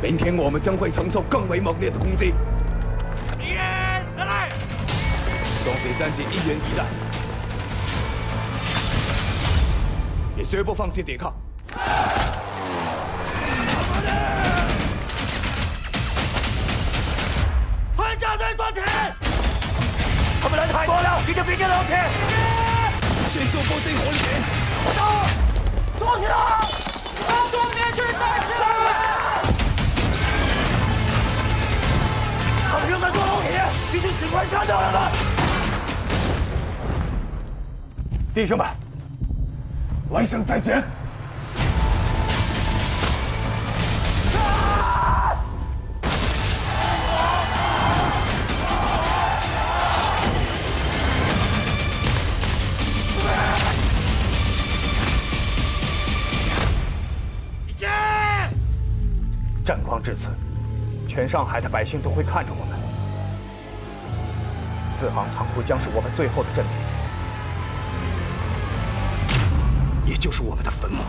明天我们将会承受更为猛烈的攻击。敌人来！纵使三姐一元一弹，也绝不放弃抵抗。穿甲队抓铁！他们来的太多了，已经逼近老铁。迅速布置火力已经指挥看到了吗？弟兄们，来生再见。战况至此，全上海的百姓都会看着我们。四行仓库将是我们最后的阵地，也就是我们的坟墓。